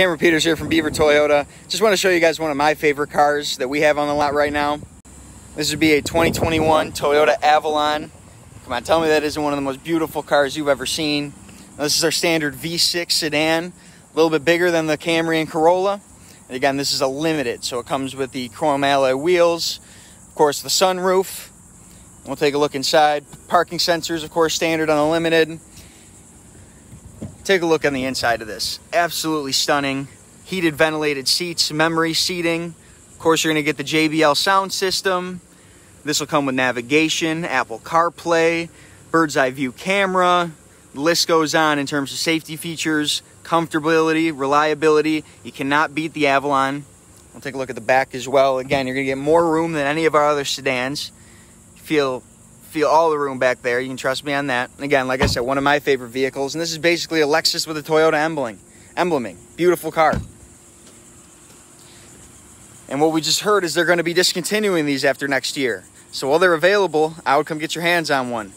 Cameron Peters here from Beaver Toyota. Just want to show you guys one of my favorite cars that we have on the lot right now. This would be a 2021 Toyota Avalon. Come on, tell me that isn't one of the most beautiful cars you've ever seen. Now, this is our standard V6 sedan, a little bit bigger than the Camry and Corolla. And again, this is a limited, so it comes with the chrome alloy wheels, of course, the sunroof. We'll take a look inside. Parking sensors, of course, standard on the limited. Take a look on the inside of this. Absolutely stunning. Heated ventilated seats, memory seating. Of course, you're going to get the JBL sound system. This will come with navigation, Apple CarPlay, bird's eye view camera. The list goes on in terms of safety features, comfortability, reliability. You cannot beat the Avalon. We'll take a look at the back as well. Again, you're going to get more room than any of our other sedans. Feel feel all the room back there. You can trust me on that. Again, like I said, one of my favorite vehicles. And this is basically a Lexus with a Toyota emblem. Embleming. Beautiful car. And what we just heard is they're going to be discontinuing these after next year. So while they're available, I would come get your hands on one.